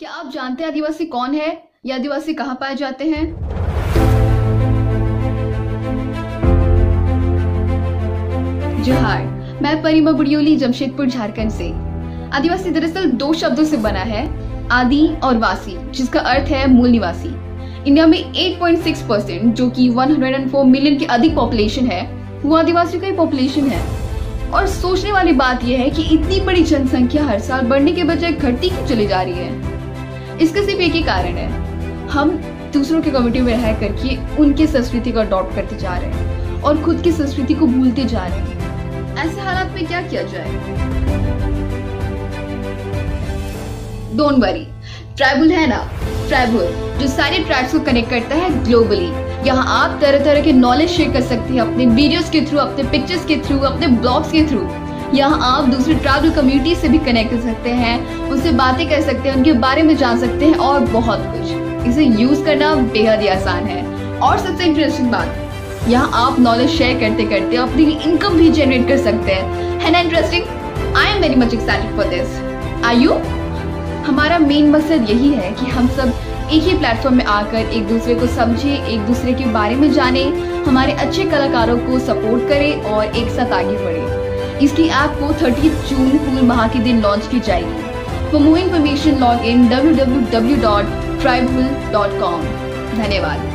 क्या आप जानते हैं आदिवासी कौन है? या आदिवासी कहाँ पाए जाते हैं? जोहार, मैं परिमा बुड़ियोली, जमशेदपुर, झारखंड से। आदिवासी दरअसल दो शब्दों से बना है, आदि और वासी, जिसका अर्थ है मूल निवासी। इंडिया में 8.6 परसेंट जो कि 104 मिलियन की अधिक पॉपुलेशन है, वो आदिवासियों का ही पॉपुलेशन है। और सोचने वाली बात यह है कि इतनी बड़ी जनसंख्या हर साल बढ़ने के बजाय घटती क्यों चली जा रही है? इसका सिर्फ़ एक ही कारण है। हम दूसरों के कम्युनिटी में रह करके उनकी संस्कृति को अडॉप्ट करते जा रहे हैं और खुद की संस्कृति को भूलते जा रहे हैं। ऐसे हालात में क्या किया जाए? डोंट वरी ट्राइबल है ना? ट्राइबल जो सारे ट्राइब्स को कनेक्ट करता है ग्लोबली यहाँ आप तरह तरह के नॉलेज शेयर कर सकते हैं अपने वीडियोस के थ्रू अपने पिक्चर्स के थ्रू अपने ब्लॉग्स के थ्रू यहाँ आप दूसरे ट्राइबल कम्युनिटी से भी कनेक्ट कर सकते हैं, उनसे बातें कर सकते हैं, उनके बारे में जान सकते हैं और बहुत कुछ। इसे यूज़ करना बेहद ही आसान है। और सबसे इंटरेस्टिंग बात, यहाँ आप नॉलेज शेयर करते करते अपनी इनकम भी जनरेट कर सकते हैं। है ना interesting I am very much excited for this I you हमारा मेन मकसद यही है कि हम सब एक ही प्लेटफॉर्म में आकर एक दूसरे को समझे, एक दूसरे के बारे में जाने, हमारे अच्छे कलाकारों को सपोर्ट करें और एक साथ आगे बढ़े। इसकी ऐप को 30 जून फूल माह के दिन लॉन्च की जाएगी। For more information log in W W W dot tribal dot com धन्यवाद।